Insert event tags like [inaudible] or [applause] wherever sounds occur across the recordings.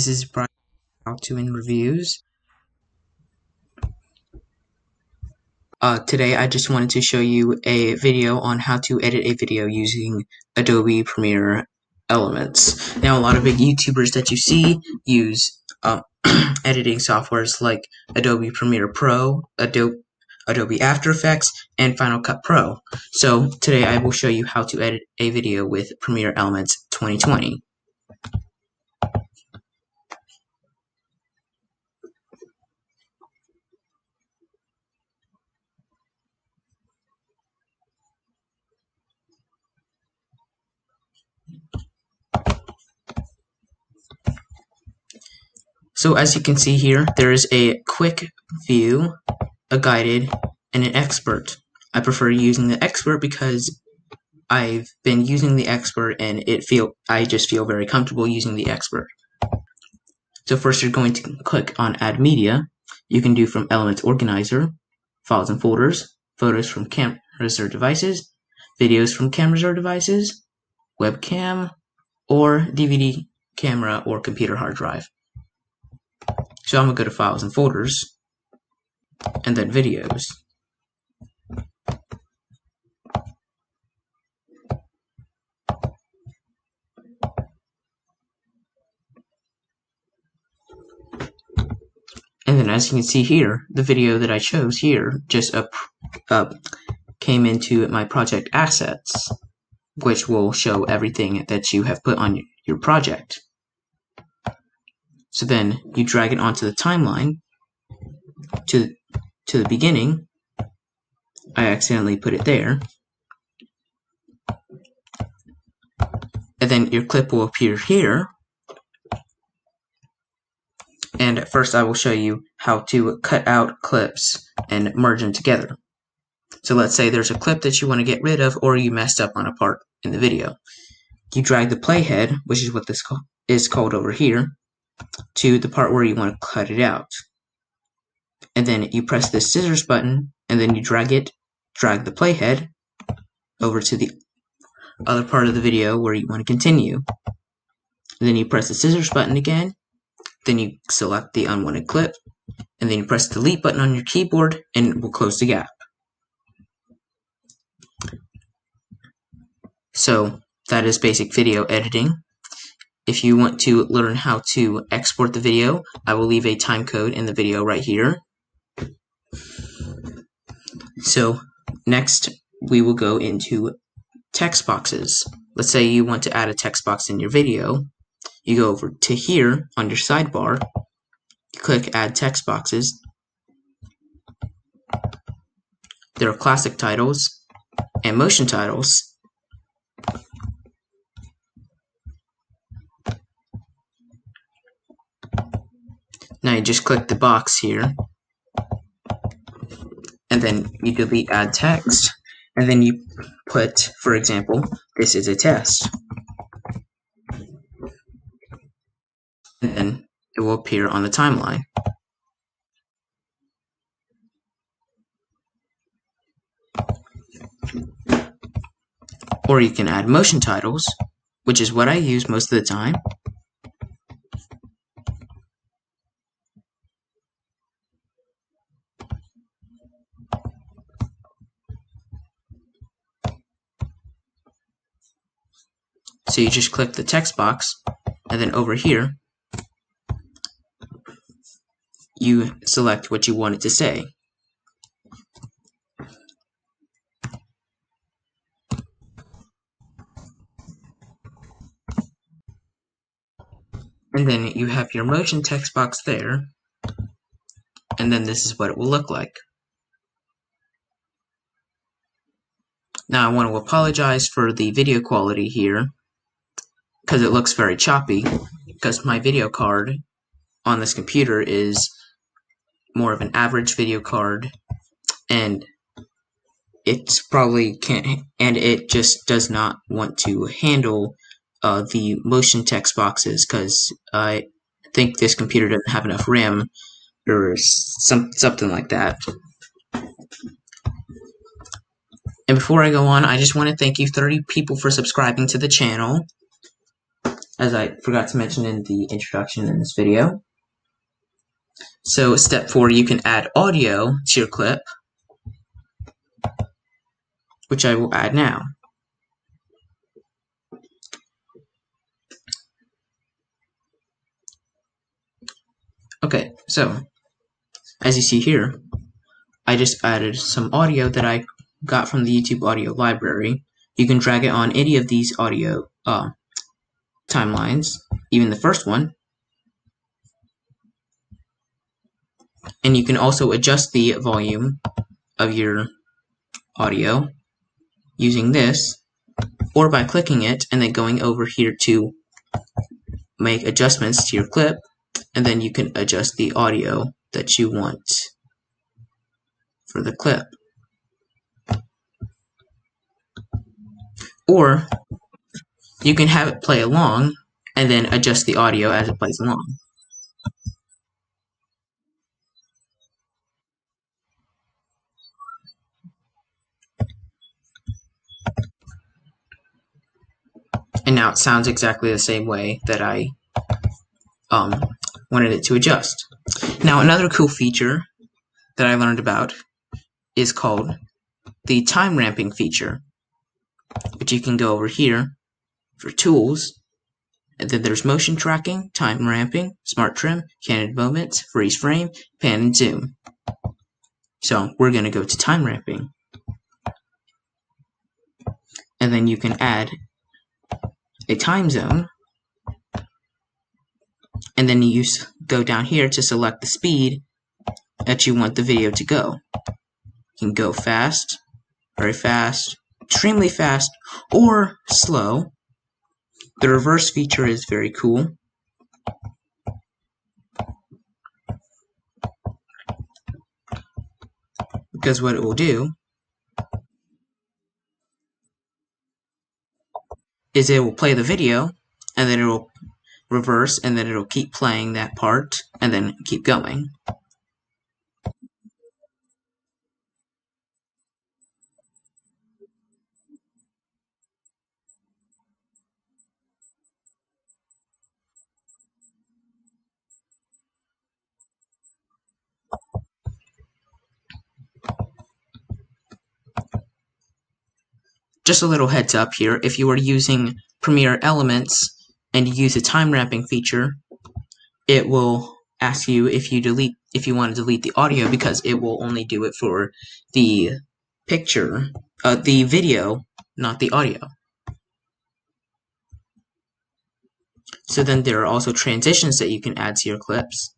This is Brian How to in Reviews. Uh, today I just wanted to show you a video on how to edit a video using Adobe Premiere Elements. Now a lot of big YouTubers that you see use um, [clears throat] editing softwares like Adobe Premiere Pro, Adobe Adobe After Effects, and Final Cut Pro. So today I will show you how to edit a video with Premiere Elements 2020. So as you can see here, there is a quick view, a guided, and an expert. I prefer using the expert because I've been using the expert and it feel I just feel very comfortable using the expert. So first you're going to click on add media. You can do from elements organizer, files and folders, photos from cameras or devices, videos from cameras or devices, webcam, or DVD camera or computer hard drive. So I'm to go to Files and Folders, and then Videos. And then as you can see here, the video that I chose here just up, up came into my project assets, which will show everything that you have put on your project. So then you drag it onto the timeline to, to the beginning. I accidentally put it there. And then your clip will appear here. And first I will show you how to cut out clips and merge them together. So let's say there's a clip that you want to get rid of or you messed up on a part in the video. You drag the playhead, which is what this is called over here, to the part where you want to cut it out. And then you press the scissors button and then you drag it, drag the playhead over to the other part of the video where you want to continue. And then you press the scissors button again, then you select the unwanted clip, and then you press the delete button on your keyboard and it will close the gap. So that is basic video editing. If you want to learn how to export the video, I will leave a time code in the video right here. So next we will go into text boxes. Let's say you want to add a text box in your video. You go over to here on your sidebar, click add text boxes. There are classic titles and motion titles. Now you just click the box here, and then you delete add text, and then you put, for example, this is a test. And then it will appear on the timeline. Or you can add motion titles, which is what I use most of the time. So you just click the text box, and then over here, you select what you want it to say. And then you have your motion text box there, and then this is what it will look like. Now I want to apologize for the video quality here because it looks very choppy because my video card on this computer is more of an average video card and it's probably can't and it just does not want to handle uh, the motion text boxes because I think this computer doesn't have enough RAM or some something like that. And before I go on, I just want to thank you 30 people for subscribing to the channel. As I forgot to mention in the introduction in this video. So step four, you can add audio to your clip, which I will add now. Okay, so as you see here, I just added some audio that I got from the YouTube audio library. You can drag it on any of these audio uh, timelines, even the first one. And you can also adjust the volume of your audio using this, or by clicking it and then going over here to make adjustments to your clip, and then you can adjust the audio that you want for the clip. Or you can have it play along and then adjust the audio as it plays along. And now it sounds exactly the same way that I um, wanted it to adjust. Now another cool feature that I learned about is called the time ramping feature, which you can go over here for tools, and then there's motion tracking, time ramping, smart trim, candid moments, freeze frame, pan and zoom. So we're going to go to time ramping. And then you can add a time zone. And then you go down here to select the speed that you want the video to go. You can go fast, very fast, extremely fast, or slow. The reverse feature is very cool. Because what it will do is it will play the video and then it will reverse and then it'll keep playing that part and then keep going. Just a little heads up here, if you are using Premiere Elements and you use a time ramping feature, it will ask you if you delete if you want to delete the audio because it will only do it for the picture, uh, the video, not the audio. So then there are also transitions that you can add to your clips.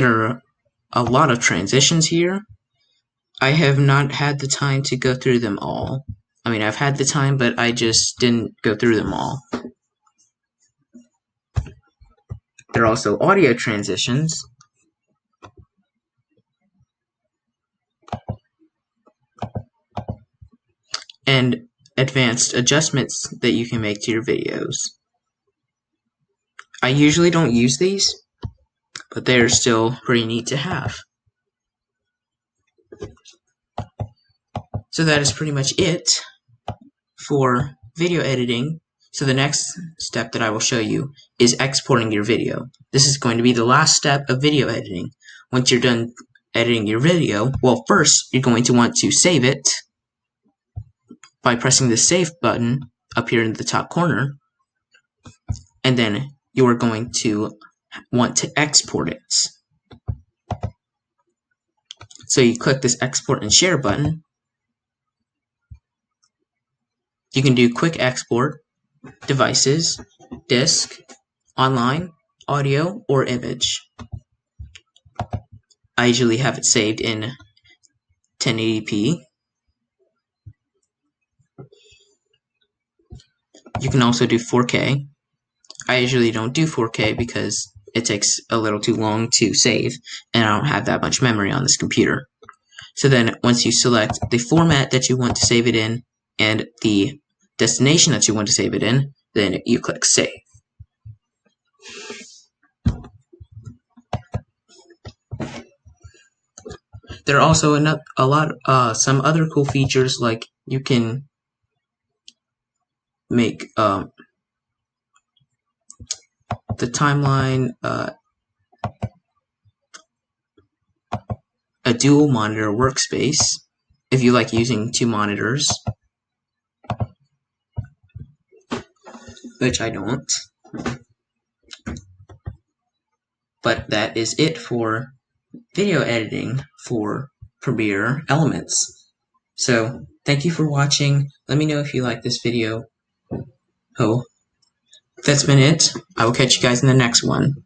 There are a lot of transitions here. I have not had the time to go through them all. I mean, I've had the time, but I just didn't go through them all. There are also audio transitions. And advanced adjustments that you can make to your videos. I usually don't use these but they're still pretty neat to have. So that is pretty much it for video editing. So the next step that I will show you is exporting your video. This is going to be the last step of video editing. Once you're done editing your video, well first you're going to want to save it by pressing the save button up here in the top corner and then you are going to want to export it. So you click this export and share button. You can do quick export, devices, disk, online, audio, or image. I usually have it saved in 1080p. You can also do 4K. I usually don't do 4K because it takes a little too long to save, and I don't have that much memory on this computer. So then once you select the format that you want to save it in and the destination that you want to save it in, then you click save. There are also a, lot, uh, some other cool features like you can make um, the timeline uh, a dual monitor workspace if you like using two monitors, which I don't. But that is it for video editing for Premiere Elements. So, thank you for watching. Let me know if you like this video. Oh, that's been it. I will catch you guys in the next one.